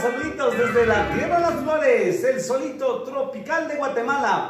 saluditos desde la Tierra de las Flores, el solito tropical de Guatemala.